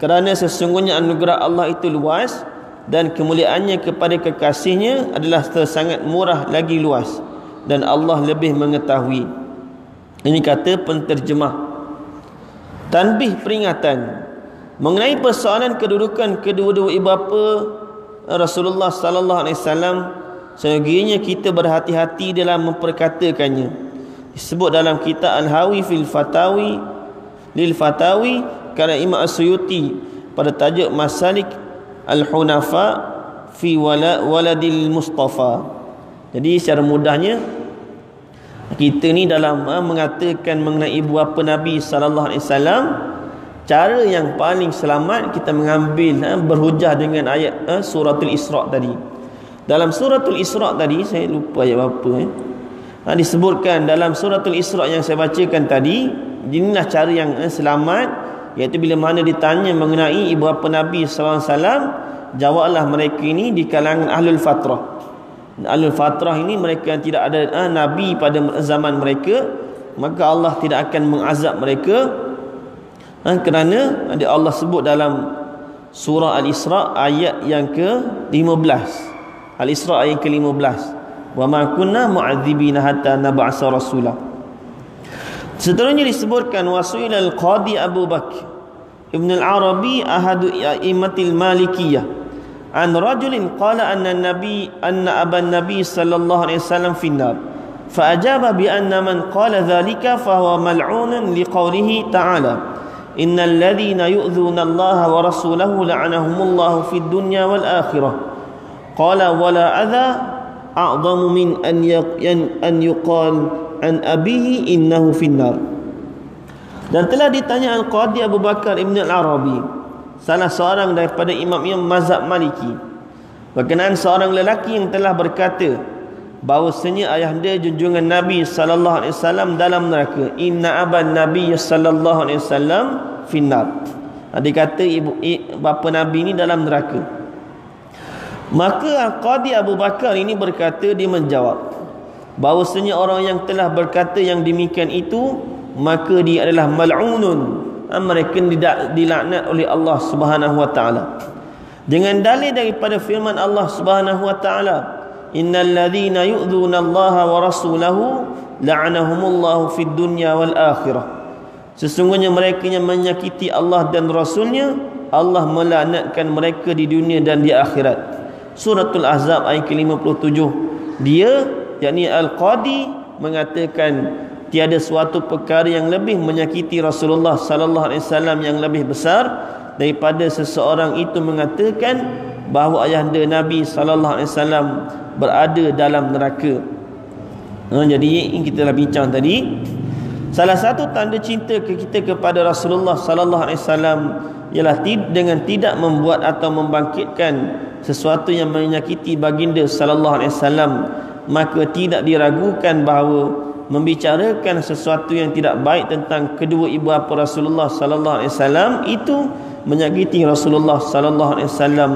Kerana sesungguhnya anugerah Allah itu luas dan kemuliaannya kepada kekasihnya adalah sangat murah lagi luas dan Allah lebih mengetahui. Ini kata penterjemah. Tanbih peringatan mengenai persoalan kedudukan kedua-dua ibu bapa Rasulullah sallallahu alaihi wasallam seyogianya kita berhati-hati dalam memperkatakannya. Disebut dalam kitab Al-Hawi fil Fatawi lil Fatawi kerana Imam As-Suyuti pada tajuk Masalik Al-Hunafa fi waladil Mustafa. Jadi secara mudahnya kita ni dalam uh, mengatakan mengenai bapa Nabi sallallahu alaihi wasallam cara yang paling selamat kita mengambil uh, berhujah dengan ayat uh, suratul Isra tadi. Dalam suratul Isra tadi saya lupa ayat apa eh. Ha, disebutkan dalam suratul Isra yang saya bacakan tadi inilah cara yang uh, selamat iaitu bila mana ditanya mengenai ibu bapa Nabi sallallahu alaihi wasallam jawablah mereka ini di kalangan ahlul fatrah Alul fatrah ini mereka yang tidak ada ah, nabi pada zaman mereka maka Allah tidak akan mengazab mereka. Ah, kerana ada Allah sebut dalam surah Al-Isra ayat yang ke-15 Al-Isra ayat ke-15 wa ma kunna mu'adzibina hatta nab'asa rasula. Seterusnya disebutkan wasuil al-qadi Abu Bakr Ibn al-Arabi ahadu imatil malikiyah عن رجل قال أن النبي أن أبا النبي صلى الله عليه وسلم في النار فأجاب بأن من قال ذلك فهو ملعون لقوله تعالى إن الذين يؤذون الله ورسوله لعنهم الله في الدنيا والآخرة قال ولا أذى أعظم من أن أن يقال عن أبيه إنه في النار dan telah ditanya Al-Qadi Abu Bakar Ibn Al-Arabi salah seorang daripada imam-imam mazhab maliki. Berkenaan seorang lelaki yang telah berkata bahawasanya ayahanda junjungan Nabi sallallahu alaihi wasallam dalam neraka. Inna aban nabi sallallahu alaihi wasallam finnar. Dia kata ibu bapa nabi ini dalam neraka. Maka qadi Abu Bakar ini berkata dia menjawab bahawasanya orang yang telah berkata yang demikian itu maka dia adalah mal'unun mereka tidak dilaknat oleh Allah Subhanahu wa taala. Dengan dalil daripada firman Allah Subhanahu wa taala innal ladzina yu'dzuna Allah wa rasulahu la'anahumullahu fid dunya wal akhirah. Sesungguhnya mereka yang menyakiti Allah dan rasulnya Allah melaknatkan mereka di dunia dan di akhirat. Suratul ahzab ayat ke-57. Dia yakni al-qadi mengatakan tiada suatu perkara yang lebih menyakiti Rasulullah sallallahu alaihi wasallam yang lebih besar daripada seseorang itu mengatakan bahawa ayahanda Nabi sallallahu alaihi wasallam berada dalam neraka. Ha, jadi ini kita dah bincang tadi. Salah satu tanda cinta kita kepada Rasulullah sallallahu alaihi wasallam ialah dengan tidak membuat atau membangkitkan sesuatu yang menyakiti baginda sallallahu alaihi wasallam maka tidak diragukan bahawa membicarakan sesuatu yang tidak baik tentang kedua ibu bapa Rasulullah sallallahu alaihi wasallam itu menyakiti Rasulullah sallallahu alaihi wasallam.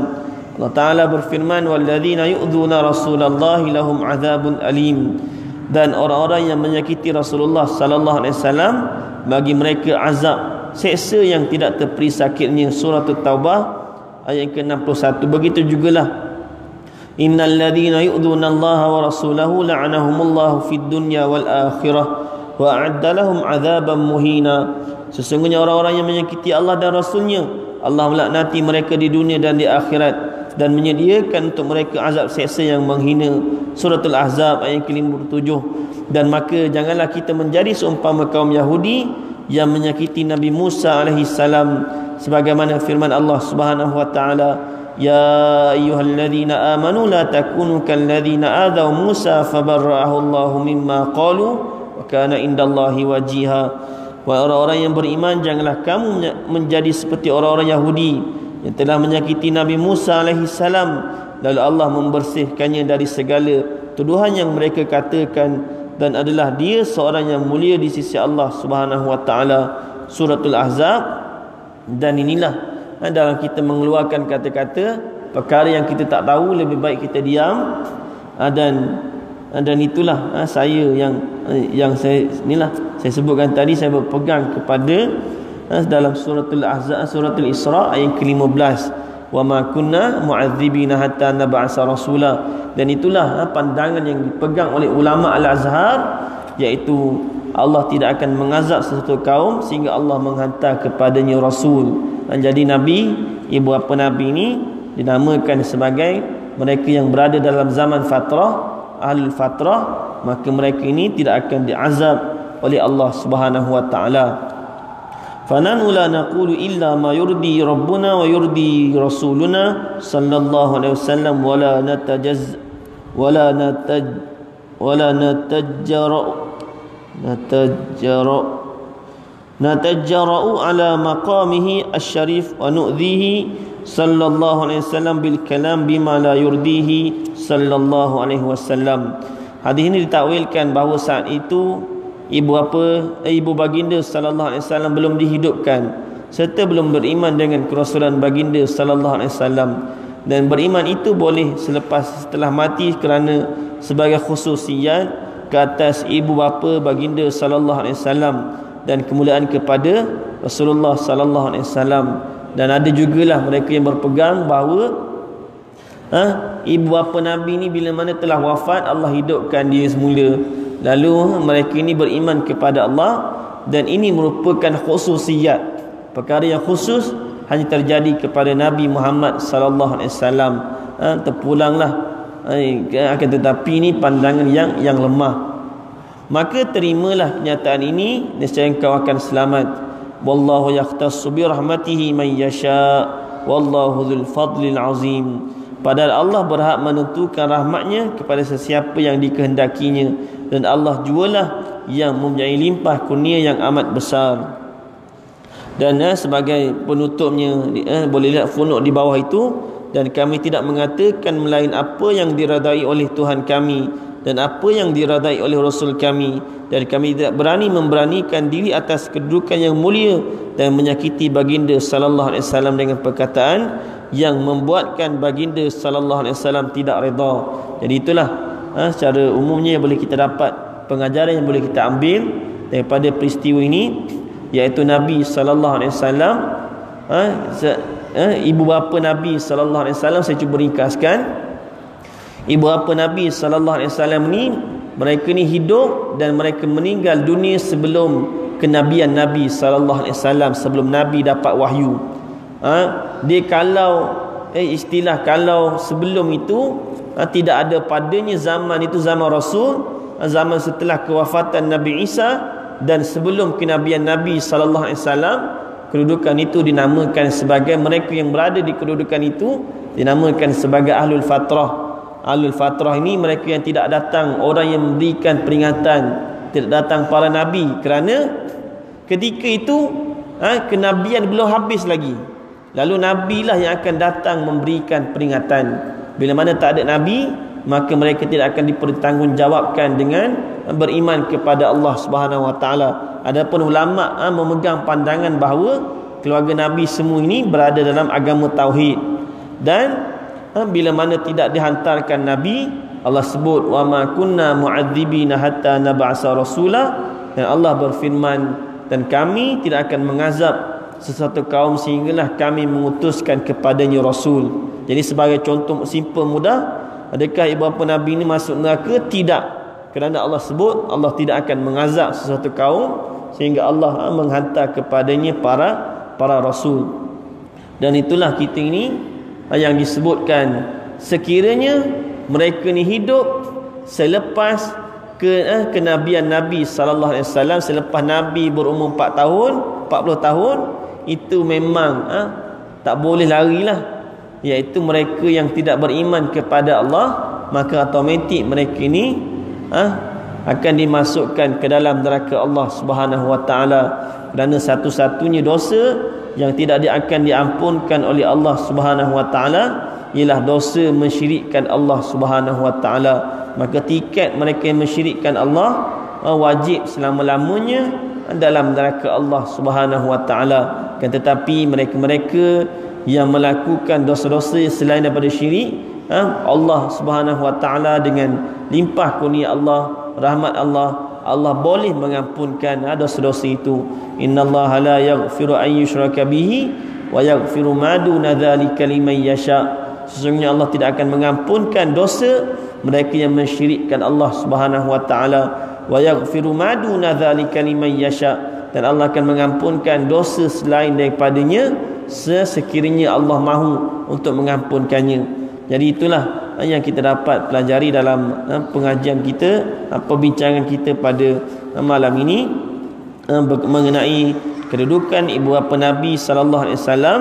Allah Taala berfirman walladzina yu'dzuna Rasulullah lahum adzabun alim. Dan orang-orang yang menyakiti Rasulullah sallallahu alaihi wasallam bagi mereka azab seksa yang tidak terperi sakitnya. Surah taubah ayat ke-61. Begitu jugalah yu'dhuna Allah wa rasulahu la'anahumullahu fid dunya wal akhirah wa a'adda lahum 'adzaban muhina. Sesungguhnya orang-orang yang menyakiti Allah dan rasulnya Allah melaknati mereka di dunia dan di akhirat dan menyediakan untuk mereka azab seksa yang menghina. Suratul ahzab ayat ke-57 dan maka janganlah kita menjadi seumpama kaum Yahudi yang menyakiti Nabi Musa salam sebagaimana firman Allah taala يا أيها الذين آمنوا لا تكونوا كالذين آذوا موسى فبرأه الله مما قالوا وكان عند الله وجيها Wahai orang-orang yang beriman Janganlah kamu menjadi seperti orang-orang Yahudi Yang telah menyakiti Nabi Musa AS Lalu Allah membersihkannya dari segala Tuduhan yang mereka katakan Dan adalah dia seorang yang mulia di sisi Allah Subhanahu Wa Taala Suratul Ahzab Dan inilah ha, dalam kita mengeluarkan kata-kata perkara yang kita tak tahu lebih baik kita diam. Ha, dan ha, dan itulah saya yang yang saya inilah saya sebutkan tadi saya berpegang kepada dalam suratul ahzab suratul isra ayat ke-15 wa ma kunna mu'adzibina hatta nab'asa rasula. Dan itulah pandangan yang dipegang oleh ulama al-azhar iaitu Allah tidak akan mengazab sesuatu kaum sehingga Allah menghantar kepadanya rasul. Jadi nabi ibu nabi ini dinamakan sebagai mereka yang berada dalam zaman fatrah ahli fatrah maka mereka ini tidak akan diazab oleh Allah Subhanahu wa taala. Fananu la naqulu illa ma yurdi rabbuna wa yurdi rasuluna sallallahu alaihi wasallam wala natajaz wala nataj wala natajjara natajjara natajjara'u ala maqamihi asy-syarif wa nu'dhihi sallallahu alaihi wasallam bil kalam bima la yurdihi sallallahu alaihi wasallam hadis ini ditakwilkan bahawa saat itu ibu apa? Eh, ibu baginda sallallahu alaihi wasallam belum dihidupkan. Serta belum beriman dengan kerasulan baginda sallallahu alaihi wasallam. Dan beriman itu boleh selepas setelah mati kerana sebagai khususiat ke atas ibu bapa baginda sallallahu alaihi wasallam dan kemuliaan kepada Rasulullah sallallahu alaihi wasallam. Dan ada jugalah mereka yang berpegang bahawa ha, ibu bapa nabi ni bila mana telah wafat Allah hidupkan dia semula. Lalu mereka ini beriman kepada Allah dan ini merupakan khususiyat. Perkara yang khusus hanya terjadi kepada Nabi Muhammad sallallahu alaihi wasallam. Ha, terpulanglah ha, akan tetapi ini pandangan yang yang lemah. Maka terimalah kenyataan ini nescaya engkau akan selamat. Wallahu yahtassu bi rahmatihi man yasha. Wallahu dzul fadlil azim. Padahal Allah berhak menentukan rahmatnya kepada sesiapa yang dikehendakinya. Dan Allah jualah yang mempunyai limpah kurnia yang amat besar. Dan eh, sebagai penutupnya eh, boleh lihat footnote di bawah itu dan kami tidak mengatakan melain apa yang diradai oleh Tuhan kami dan apa yang diradai oleh Rasul kami dan kami tidak berani memberanikan diri atas kedudukan yang mulia dan menyakiti baginda sallallahu alaihi wasallam dengan perkataan yang membuatkan baginda sallallahu alaihi wasallam tidak redha. Jadi itulah ha, secara umumnya yang boleh kita dapat pengajaran yang boleh kita ambil daripada peristiwa ini iaitu Nabi sallallahu alaihi wasallam ha, ha, ibu bapa Nabi sallallahu alaihi wasallam saya cuba ringkaskan ibu bapa Nabi sallallahu alaihi wasallam ni mereka ni hidup dan mereka meninggal dunia sebelum kenabian Nabi sallallahu alaihi wasallam sebelum Nabi dapat wahyu. Ha? dia kalau eh istilah kalau sebelum itu ha, tidak ada padanya zaman itu zaman Rasul, ha, zaman setelah kewafatan Nabi Isa dan sebelum kenabian Nabi sallallahu alaihi wasallam kedudukan itu dinamakan sebagai mereka yang berada di kedudukan itu dinamakan sebagai ahlul fatrah. Ahlul fatrah ini mereka yang tidak datang orang yang memberikan peringatan tidak datang para nabi. Kerana ketika itu ha, kenabian belum habis lagi. Lalu nabilah yang akan datang memberikan peringatan. Bila mana tak ada nabi maka mereka tidak akan dipertanggungjawabkan dengan beriman kepada Allah Subhanahu Wa Taala. Adapun ulama ha, memegang pandangan bahawa keluarga Nabi semua ini berada dalam agama tauhid dan ha, bila mana tidak dihantarkan Nabi Allah sebut wa ma kunna mu'adzibina hatta nab'asa rasula dan Allah berfirman dan kami tidak akan mengazab sesuatu kaum sehinggalah kami mengutuskan kepadanya rasul. Jadi sebagai contoh simple mudah Adakah ibu bapa Nabi ini masuk neraka? Tidak. Kerana Allah sebut Allah tidak akan mengazab sesuatu kaum sehingga Allah ha, menghantar kepadanya para para rasul. Dan itulah kita ini ha, yang disebutkan sekiranya mereka ni hidup selepas ke eh, kenabian Nabi sallallahu alaihi wasallam selepas Nabi berumur 4 tahun, 40 tahun itu memang eh, tak boleh larilah iaitu mereka yang tidak beriman kepada Allah maka automatik mereka ini ha, akan dimasukkan ke dalam neraka Allah Subhanahu wa taala kerana satu-satunya dosa yang tidak akan diampunkan oleh Allah Subhanahu wa taala ialah dosa mensyirikkan Allah Subhanahu wa taala. Maka tiket mereka yang mensyirikkan Allah ha, wajib selama-lamanya dalam neraka Allah Subhanahu wa taala. Tetapi mereka-mereka yang melakukan dosa-dosa selain daripada syirik ha? Allah Subhanahu wa taala dengan limpah kurnia Allah rahmat Allah Allah boleh mengampunkan dosa-dosa itu innallaha la yaghfiru an yushraka bihi wa yaghfiru ma duna dzalika liman yasha sesungguhnya Allah tidak akan mengampunkan dosa mereka yang mensyirikkan Allah Subhanahu wa taala wa yaghfiru ma duna dzalika liman yasha dan Allah akan mengampunkan dosa selain daripadanya sesekiranya Allah mahu untuk mengampunkannya. Jadi itulah eh, yang kita dapat pelajari dalam eh, pengajian kita, eh, perbincangan kita pada malam ini mengenai kedudukan ibu bapa Nabi sallallahu alaihi wasallam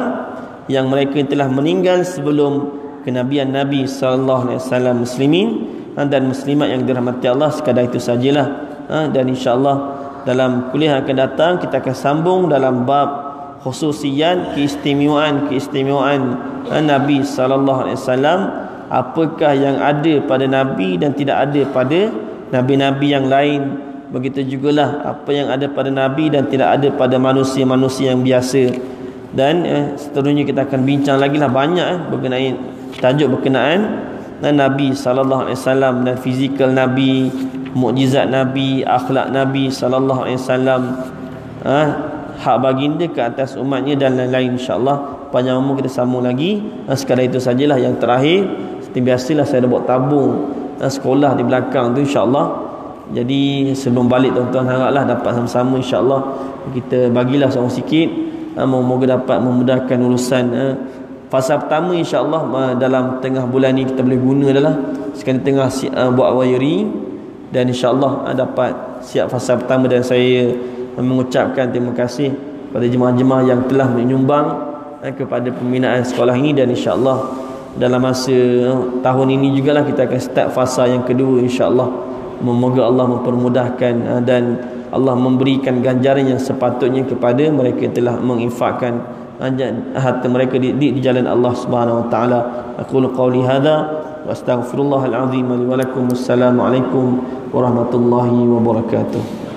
yang mereka telah meninggal sebelum kenabian Nabi sallallahu alaihi wasallam muslimin dan muslimat yang dirahmati Allah sekadar itu sajalah. Dan insyaallah dalam kuliah akan datang kita akan sambung dalam bab khususian keistimewaan keistimewaan Nabi sallallahu alaihi wasallam apakah yang ada pada nabi dan tidak ada pada nabi-nabi yang lain begitu jugalah apa yang ada pada nabi dan tidak ada pada manusia-manusia yang biasa dan eh, seterusnya kita akan bincang lagi lah banyak eh, mengenai tajuk berkenaan dan Nabi sallallahu alaihi wasallam dan fizikal Nabi, mukjizat Nabi, akhlak Nabi sallallahu alaihi wasallam. Ha? Hak baginda ke atas umatnya dan lain-lain. insyaAllah panjang umur kita sambung lagi. Dan sekadar itu sajalah yang terakhir. Seperti biasalah saya dah buat tabung dan sekolah di belakang tu insyaAllah. Jadi sebelum balik tuan-tuan haraplah dapat sama-sama insyaAllah. Kita bagilah seorang sikit. Moga-moga dapat memudahkan urusan fasa pertama insyaAllah dalam tengah bulan ni kita boleh guna adalah sekali tengah buat wiring dan insyaAllah dapat siap fasa pertama dan saya mengucapkan terima kasih kepada jemaah-jemaah yang telah menyumbang eh, kepada pembinaan sekolah ini dan insya-Allah dalam masa eh, tahun ini jugalah kita akan start fasa yang kedua insya-Allah. Semoga Allah mempermudahkan eh, dan Allah memberikan ganjaran yang sepatutnya kepada mereka yang telah menginfakkan eh, harta mereka di, di, di jalan Allah Subhanahu wa taala. Aku qauli hadza wa astaghfirullahal azim li wa lakum. Assalamualaikum warahmatullahi wabarakatuh.